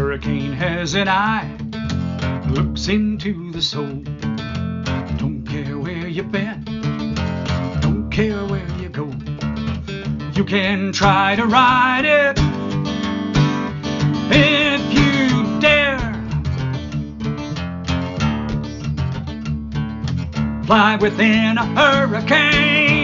hurricane has an eye, looks into the soul. Don't care where you've been, don't care where you go. You can try to ride it if you dare. Fly within a hurricane,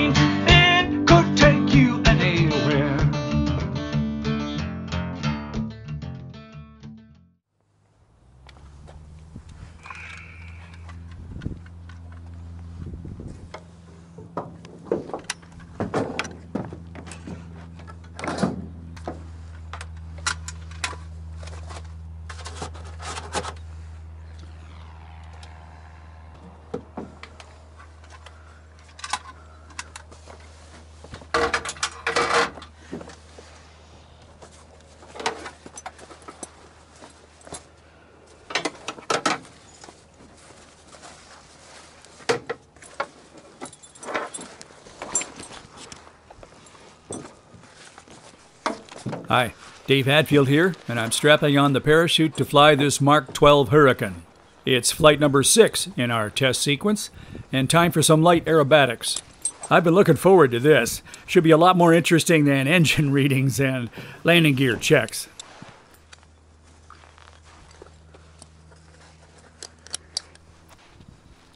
Hi, Dave Hadfield here, and I'm strapping on the parachute to fly this Mark 12 Hurricane. It's flight number six in our test sequence, and time for some light aerobatics. I've been looking forward to this. Should be a lot more interesting than engine readings and landing gear checks.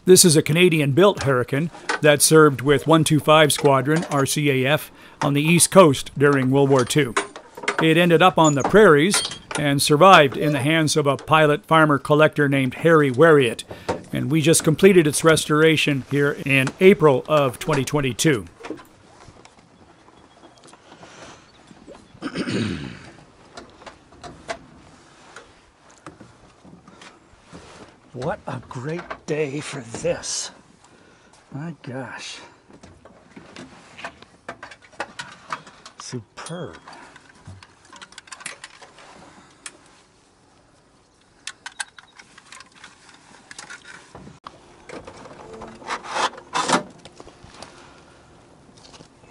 This is a Canadian built Hurricane that served with 125 Squadron, RCAF, on the East Coast during World War II. It ended up on the prairies and survived in the hands of a pilot farmer collector named Harry Whereatt. And we just completed its restoration here in April of 2022. What a great day for this. My gosh. Superb.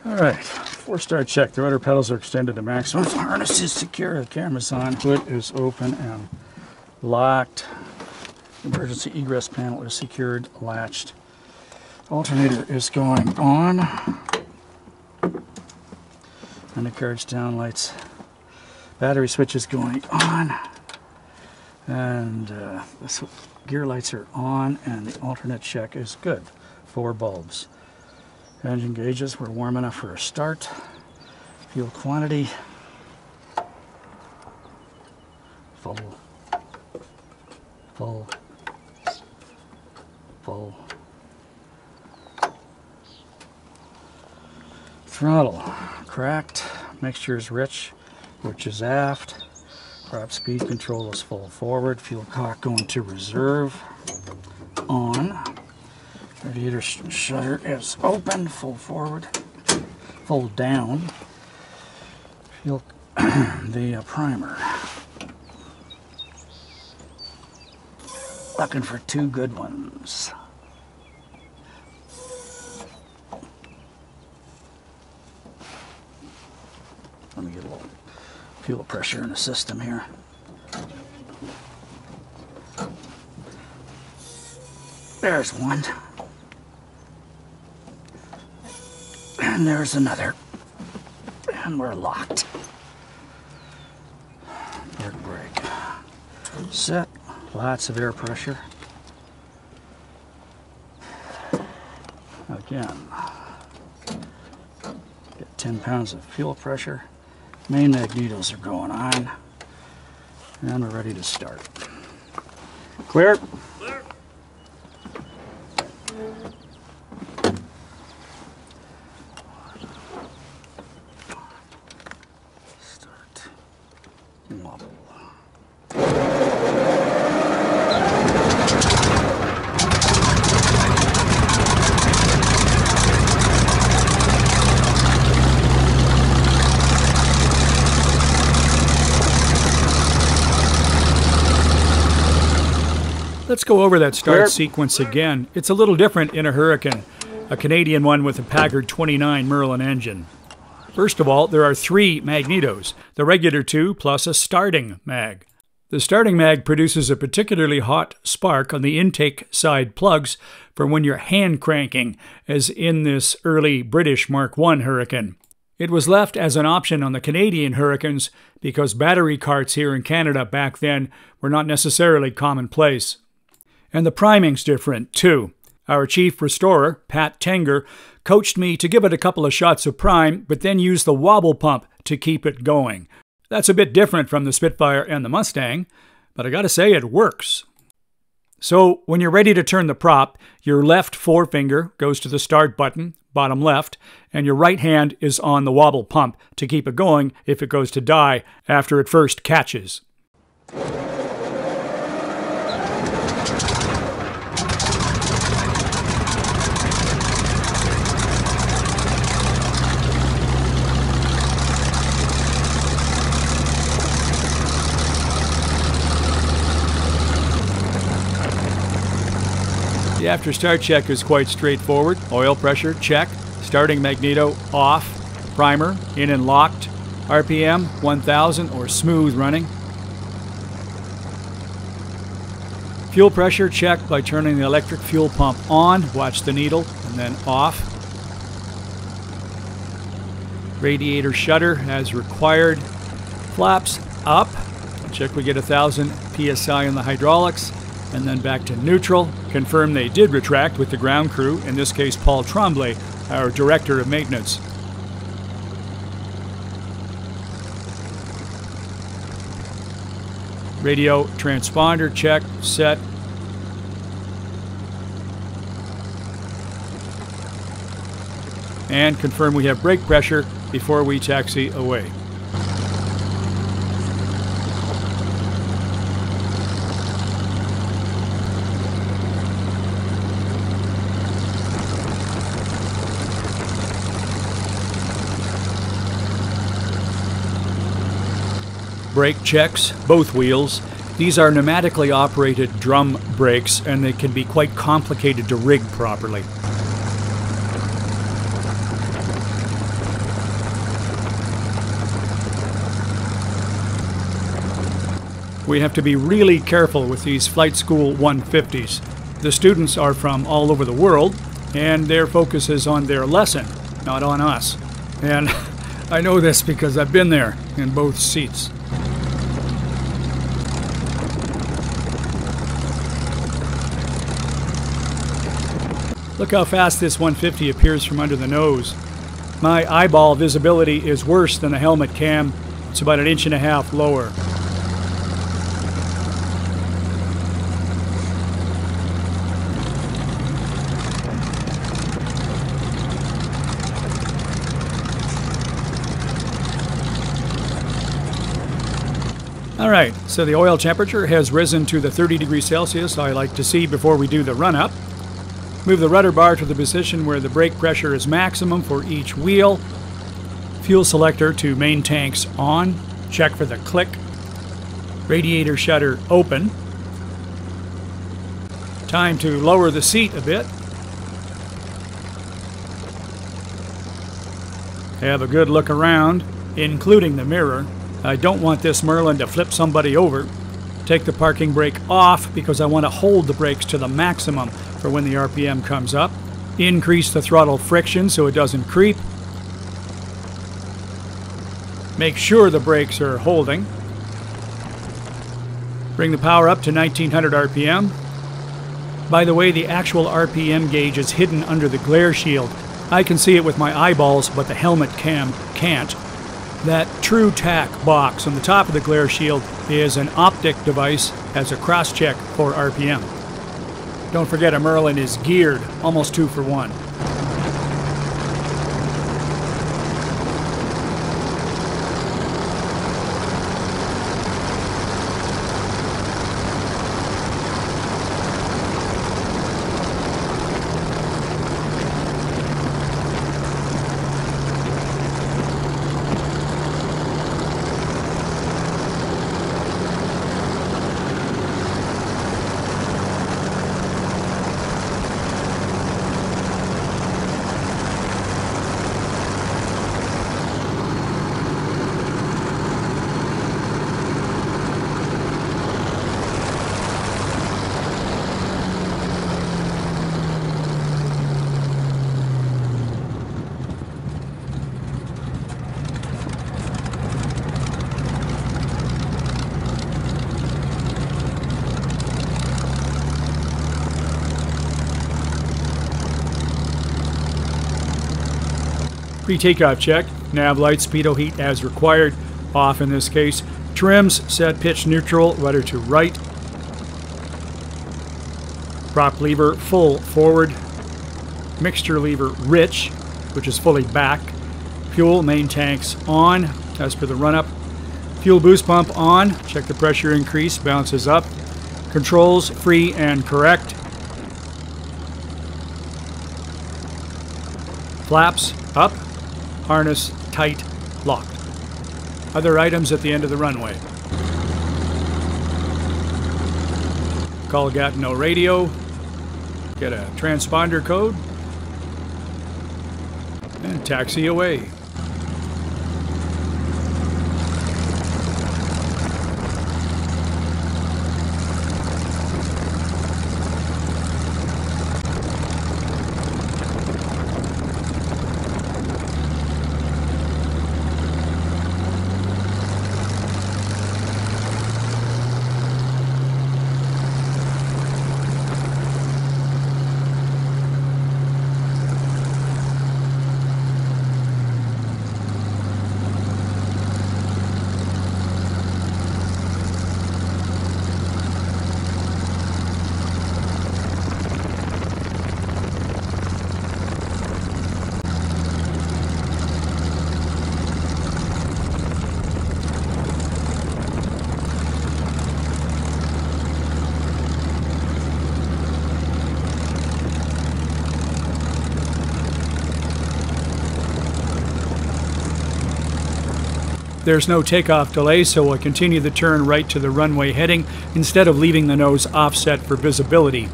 All right, pre-start check. The rudder pedals are extended to maximum. Harness is secure. The camera's on. Hood is open and locked. Emergency egress panel is secured, latched. Alternator is going on. Undercarriage down lights. Battery switch is going on. And uh, the gear lights are on, and the alternate check is good. Four bulbs. Engine gauges were warm enough for a start. Fuel quantity. Full. Full. Full. Throttle cracked. Mixture is rich, which is aft. Prop speed control is full forward. Fuel cock going to reserve. On. Radiator sh- shutter is open, full forward, full down. Fuel, the uh, primer. Looking for two good ones. Let me get a little fuel pressure in the system here. There's one. And there's another. And we're locked. Brake. Set. Lots of air pressure. Again. Get 10 pounds of fuel pressure. Main magnetos are going on. And we're ready to start. Clear? Start. Wobble. Let's go over that start Clear. sequence again. It's a little different in a Hurricane, a Canadian one with a Packard 29 Merlin engine. First of all, there are three magnetos the regular two plus a starting mag. The starting mag produces a particularly hot spark on the intake side plugs for when you're hand cranking, as in this early British Mark I Hurricane. It was left as an option on the Canadian Hurricanes because battery carts here in Canada back then were not necessarily commonplace. And the priming's different, too. Our chief restorer, Pat Tenger, coached me to give it a couple of shots of prime, but then use the wobble pump to keep it going. That's a bit different from the Spitfire and the Mustang, but I gotta say it works. So, when you're ready to turn the prop, your left forefinger goes to the start button, bottom left, and your right hand is on the wobble pump to keep it going if it goes to die after it first catches. The after start check is quite straightforward. Oil pressure, check. Starting magneto, off. Primer, in and locked. RPM, 1000 or smooth running. Fuel pressure, check by turning the electric fuel pump on. Watch the needle, and then off. Radiator shutter as required. Flaps up. Check we get 1000 psi in the hydraulics and then back to neutral. Confirm they did retract with the ground crew, in this case Paul Tremblay, our director of maintenance. Radio transponder check, set. And confirm we have brake pressure before we taxi away. Brake checks, both wheels. These are pneumatically operated drum brakes and they can be quite complicated to rig properly. We have to be really careful with these flight school 150s. The students are from all over the world and their focus is on their lesson, not on us. And I know this because I've been there in both seats. Look how fast this 150 appears from under the nose. My eyeball visibility is worse than the helmet cam. It's about an inch and a half lower. All right, so the oil temperature has risen to the 30 degrees Celsius I like to see before we do the run up. Move the rudder bar to the position where the brake pressure is maximum for each wheel. Fuel selector to main tanks on. Check for the click. Radiator shutter open. Time to lower the seat a bit. Have a good look around, including the mirror. I don't want this Merlin to flip somebody over. Take the parking brake off because I want to hold the brakes to the maximum for when the RPM comes up. Increase the throttle friction so it doesn't creep. Make sure the brakes are holding. Bring the power up to 1900 RPM. By the way, the actual RPM gauge is hidden under the glare shield. I can see it with my eyeballs, but the helmet cam can't. That TrueTac box on the top of the glare shield is an optic device as a cross-check for RPM. Don't forget a Merlin is geared, almost two for one. Pre-takeoff check. Nav light, speedo heat as required. Off in this case. Trims set pitch neutral, rudder to right. Prop lever full forward. Mixture lever rich, which is fully back. Fuel main tanks on as per the run up. Fuel boost pump on. Check the pressure increase, bounces up. Controls free and correct. Flaps up. Harness tight, locked. Other items at the end of the runway. Call Gatineau radio. Get a transponder code. And taxi away. There's no takeoff delay, so we'll continue the turn right to the runway heading instead of leaving the nose offset for visibility.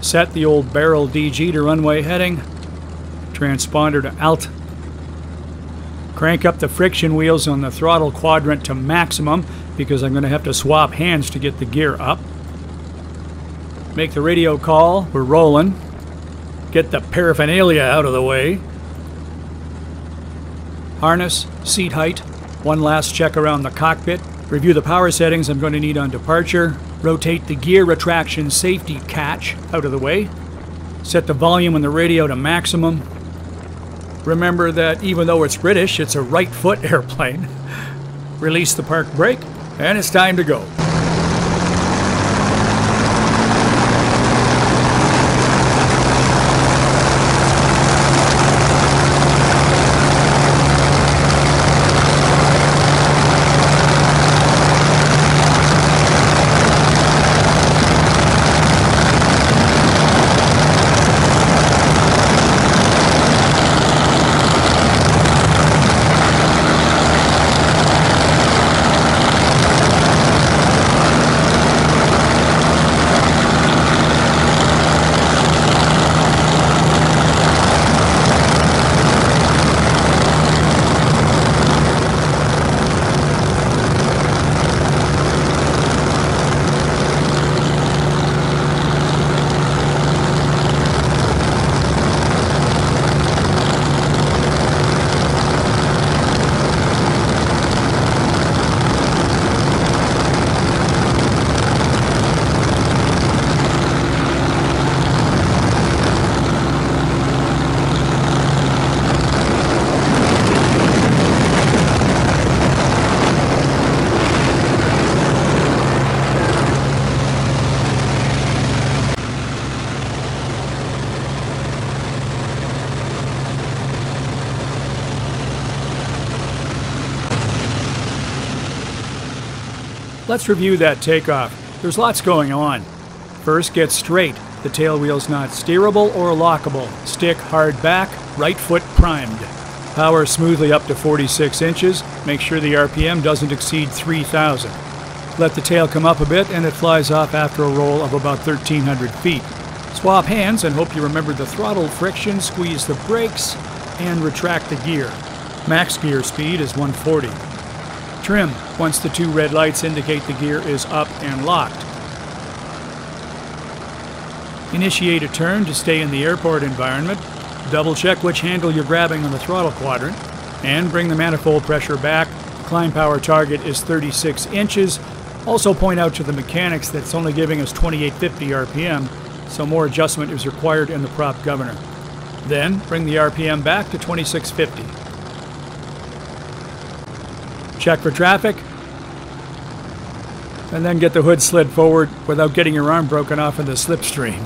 Set the old barrel DG to runway heading. Transponder to alt. Crank up the friction wheels on the throttle quadrant to maximum because I'm going to have to swap hands to get the gear up. Make the radio call. We're rolling. Get the paraphernalia out of the way. Harness, seat height, one last check around the cockpit. Review the power settings I'm going to need on departure. Rotate the gear retraction safety catch out of the way. Set the volume on the radio to maximum. Remember that even though it's British, it's a right foot airplane. Release the park brake, and it's time to go. Let's review that takeoff. There's lots going on. First, get straight. The tail wheel's not steerable or lockable. Stick hard back, right foot primed. Power smoothly up to 46 inches. Make sure the RPM doesn't exceed 3,000. Let the tail come up a bit and it flies off after a roll of about 1,300 feet. Swap hands and hope you remember the throttle friction, squeeze the brakes, and retract the gear. Max gear speed is 140. Trim once the two red lights indicate the gear is up and locked. Initiate a turn to stay in the airport environment. Double check which handle you're grabbing on the throttle quadrant. And bring the manifold pressure back. Climb power target is 36 inches. Also point out to the mechanics that it's only giving us 2850 RPM, so more adjustment is required in the prop governor. Then bring the RPM back to 2650. Check for traffic, and then get the hood slid forward without getting your arm broken off in the slipstream.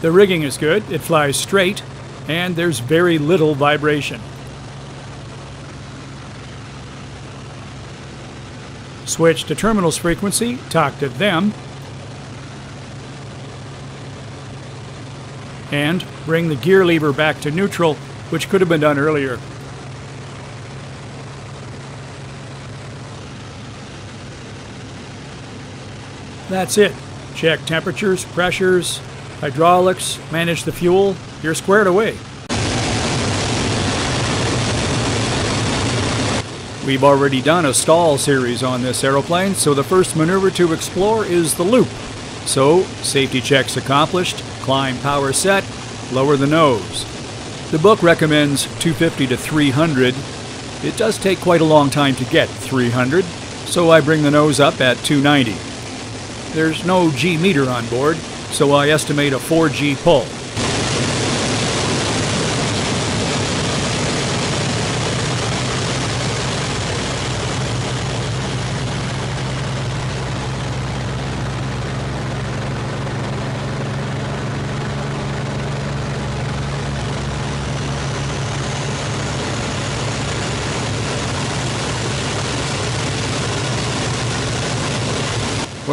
The rigging is good, it flies straight, and there's very little vibration. Switch to terminals frequency, talk to them, and bring the gear lever back to neutral, which could have been done earlier. That's it. Check temperatures, pressures, hydraulics, manage the fuel. You're squared away. We've already done a stall series on this aeroplane, so the first maneuver to explore is the loop. So, safety checks accomplished, climb power set, lower the nose. The book recommends 250 to 300. It does take quite a long time to get 300, so I bring the nose up at 290. There's no G meter on board, so I estimate a 4G pull.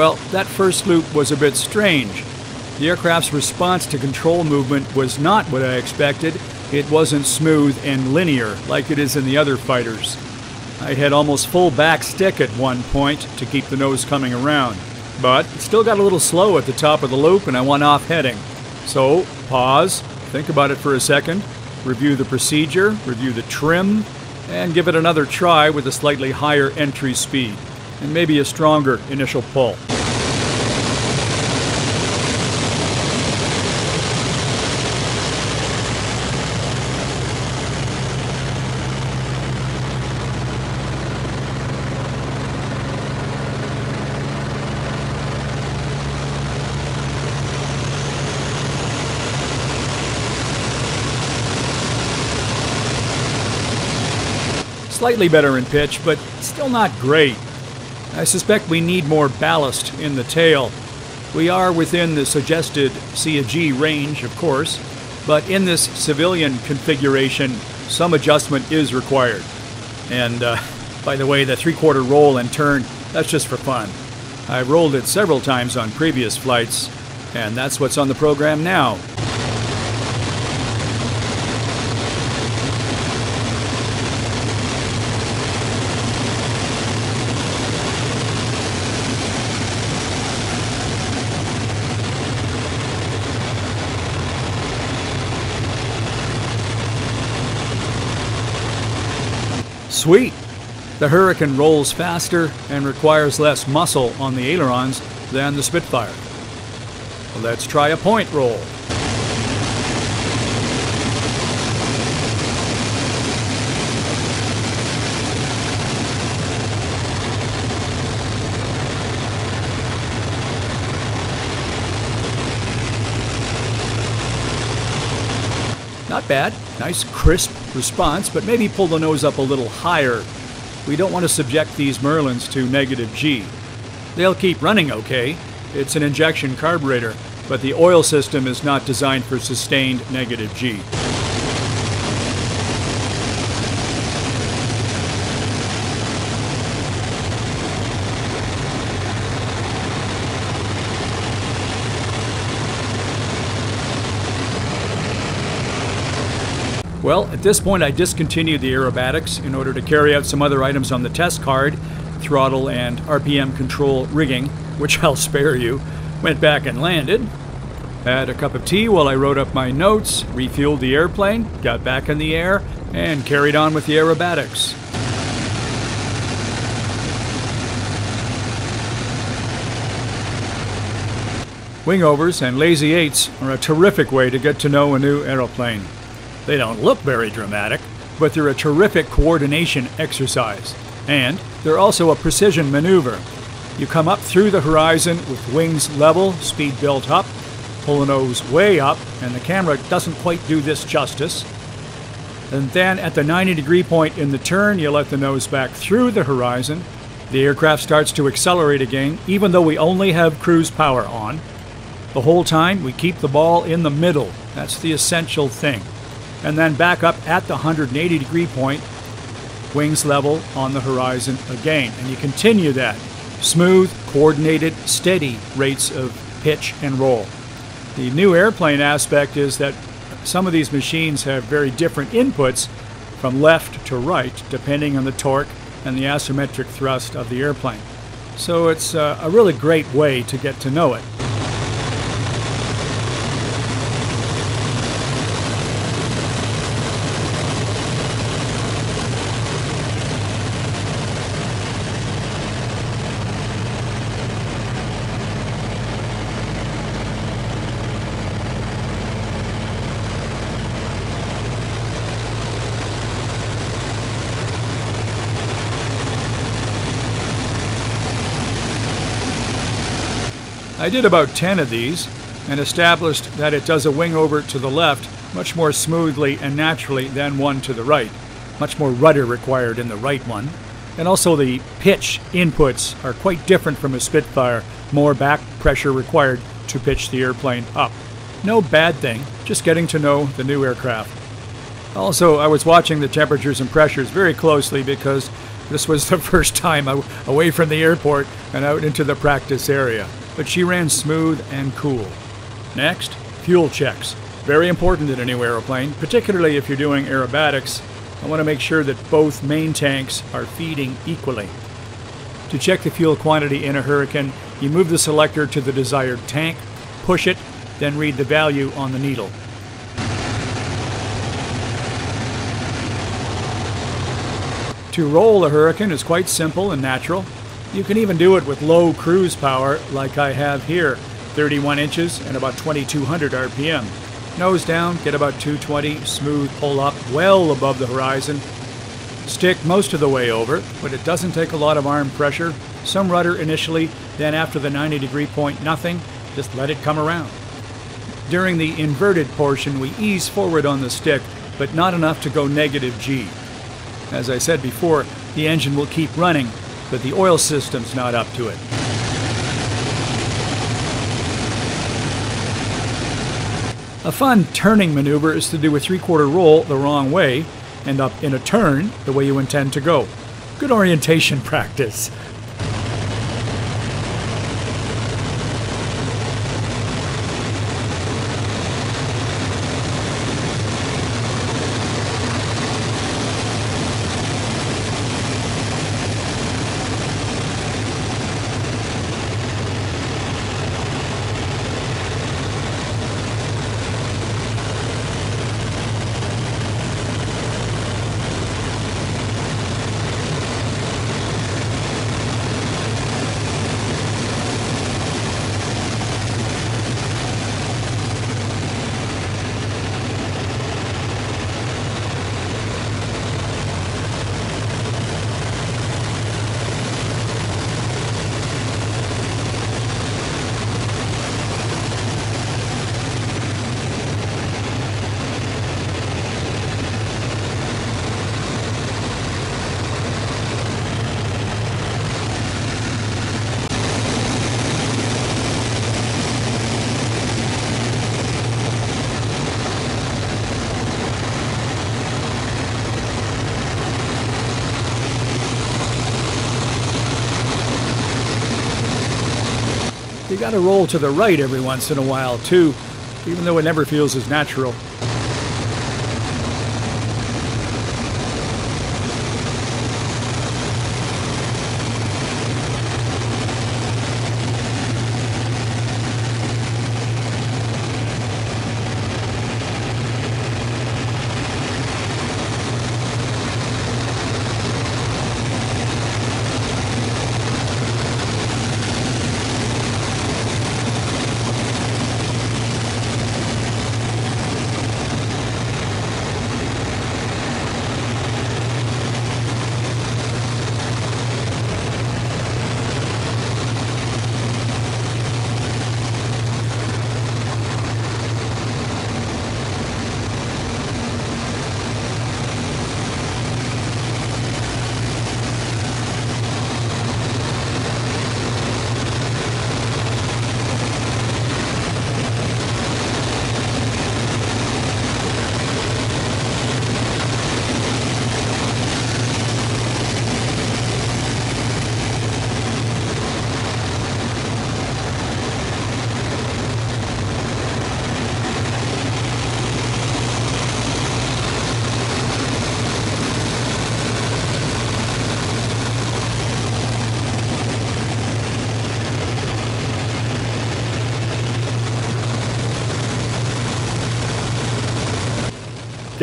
Well, that first loop was a bit strange. The aircraft's response to control movement was not what I expected. It wasn't smooth and linear like it is in the other fighters. I had almost full back stick at one point to keep the nose coming around, but it still got a little slow at the top of the loop and I went off heading. So, pause, think about it for a second, review the procedure, review the trim, and give it another try with a slightly higher entry speed and maybe a stronger initial pull. Slightly better in pitch, but still not great. I suspect we need more ballast in the tail. We are within the suggested CG range, of course, but in this civilian configuration, some adjustment is required. And uh, by the way, the three quarter roll and turn, that's just for fun. I've rolled it several times on previous flights, and that's what's on the program now. Sweet! The Hurricane rolls faster and requires less muscle on the ailerons than the Spitfire. Let's try a point roll. Not bad. Nice crisp response, but maybe pull the nose up a little higher. We don't want to subject these Merlins to negative G. They'll keep running okay. It's an injection carburetor, but the oil system is not designed for sustained negative G. Well, at this point I discontinued the aerobatics in order to carry out some other items on the test card, throttle and RPM control rigging, which I'll spare you. Went back and landed, had a cup of tea while I wrote up my notes, refueled the airplane, got back in the air, and carried on with the aerobatics. Wingovers and lazy eights are a terrific way to get to know a new aeroplane. They don't look very dramatic, but they're a terrific coordination exercise. And they're also a precision maneuver. You come up through the horizon with wings level, speed built up, pull the nose way up, and the camera doesn't quite do this justice. And then at the 90 degree point in the turn, you let the nose back through the horizon. The aircraft starts to accelerate again, even though we only have cruise power on. The whole time, we keep the ball in the middle. That's the essential thing. And then back up at the 180 degree point, wings level on the horizon again. And you continue that. Smooth, coordinated, steady rates of pitch and roll. The new airplane aspect is that some of these machines have very different inputs from left to right, depending on the torque and the asymmetric thrust of the airplane. So it's uh, a really great way to get to know it. I did about 10 of these and established that it does a wing over to the left much more smoothly and naturally than one to the right. Much more rudder required in the right one. And also the pitch inputs are quite different from a Spitfire, more back pressure required to pitch the airplane up. No bad thing, just getting to know the new aircraft. Also, I was watching the temperatures and pressures very closely because this was the first time away from the airport and out into the practice area but she ran smooth and cool. Next, fuel checks. Very important in a new aeroplane, particularly if you're doing aerobatics. I want to make sure that both main tanks are feeding equally. To check the fuel quantity in a Hurricane, you move the selector to the desired tank, push it, then read the value on the needle. To roll a Hurricane is quite simple and natural. You can even do it with low cruise power like I have here, 31 inches and about 2200 RPM. Nose down, get about 220, smooth pull up, well above the horizon. Stick most of the way over, but it doesn't take a lot of arm pressure. Some rudder initially, then after the 90 degree point, nothing. Just let it come around. During the inverted portion, we ease forward on the stick, but not enough to go negative G. As I said before, the engine will keep running, but the oil system's not up to it. A fun turning maneuver is to do a three-quarter roll the wrong way, end up in a turn the way you intend to go. Good orientation practice. You gotta roll to the right every once in a while, too, even though it never feels as natural.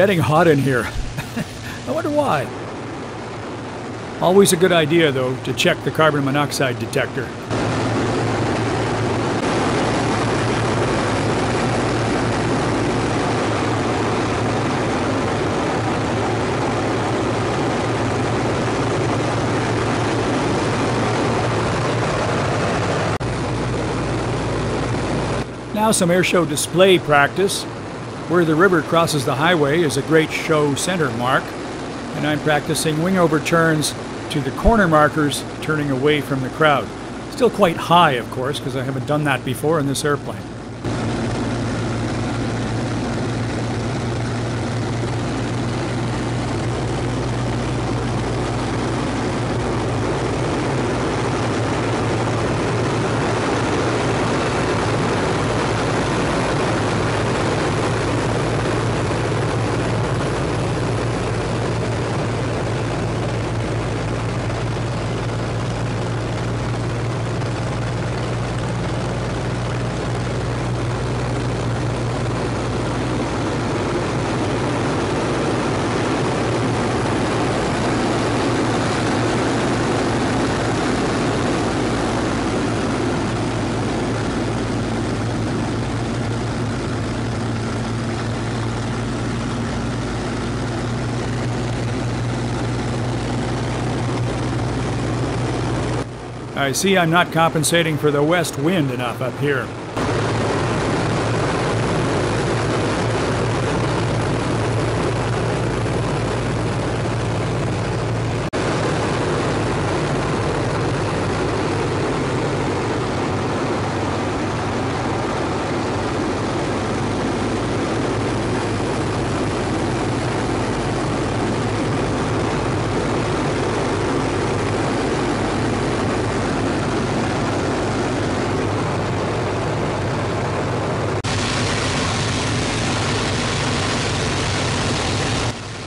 Getting hot in here. I wonder why. Always a good idea, though, to check the carbon monoxide detector. Now some airshow display practice. Where the river crosses the highway is a great show center mark, and I'm practicing wing over turns to the corner markers, turning away from the crowd. Still quite high, of course, because I haven't done that before in this airplane. I see I'm not compensating for the west wind enough up here.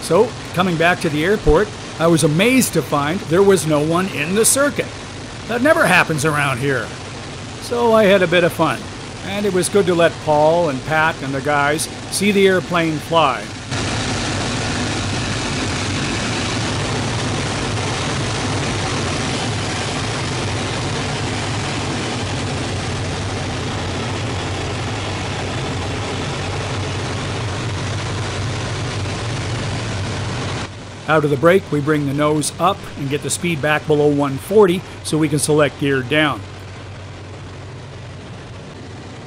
So, coming back to the airport, I was amazed to find there was no one in the circuit. That never happens around here. So I had a bit of fun, and it was good to let Paul and Pat and the guys see the airplane fly. Out of the brake, we bring the nose up and get the speed back below 140 so we can select gear down.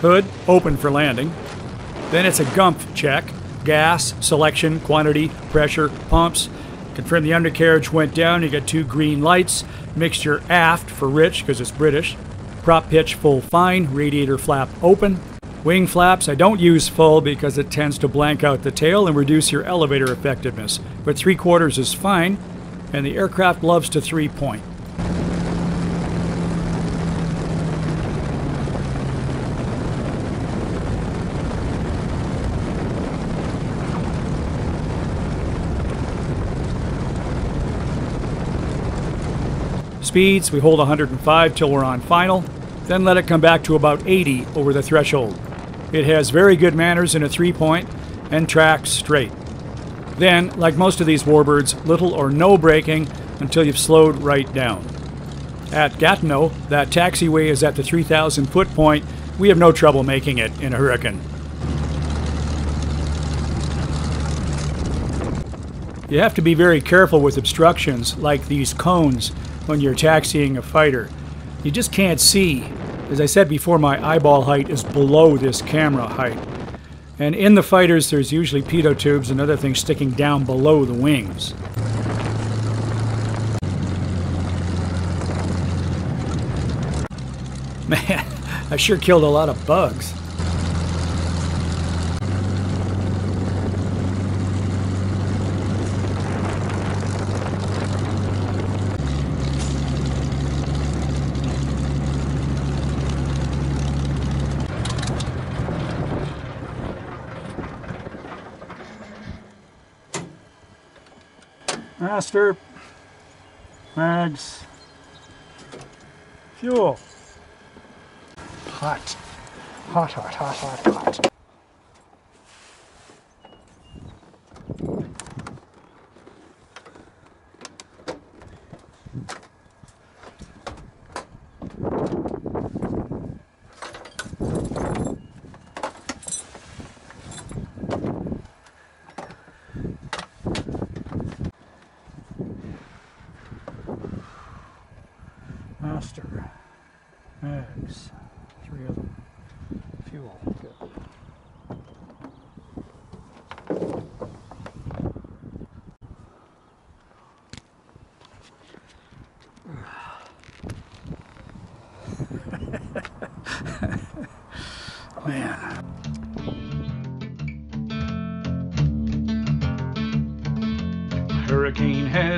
Hood open for landing. Then it's a GUMP check. Gas, selection, quantity, pressure, pumps. Confirm the undercarriage went down. You got two green lights. Mixture aft for rich because it's British. Prop pitch full fine. Radiator flap open. Wing flaps, I don't use full because it tends to blank out the tail and reduce your elevator effectiveness, but three quarters is fine, and the aircraft loves to three point. Speeds, we hold 105 till we're on final, then let it come back to about 80 over the threshold. It has very good manners in a three point and tracks straight. Then, like most of these warbirds, little or no braking until you've slowed right down. At Gatineau, that taxiway is at the 3,000 foot point. We have no trouble making it in a hurricane. You have to be very careful with obstructions like these cones when you're taxiing a fighter. You just can't see. As I said before, my eyeball height is below this camera height. And in the fighters, there's usually pitot tubes and other things sticking down below the wings. Man, I sure killed a lot of bugs. Master, mags, fuel. Hot, hot, hot, hot, hot, hot.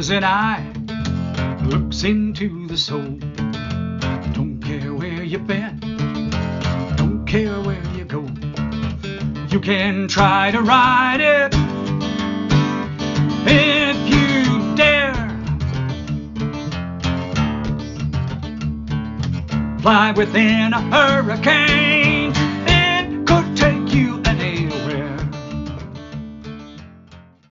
An eye, looks into the soul. Don't care where you've been, don't care where you go. You can try to ride it if you dare. Fly within a hurricane.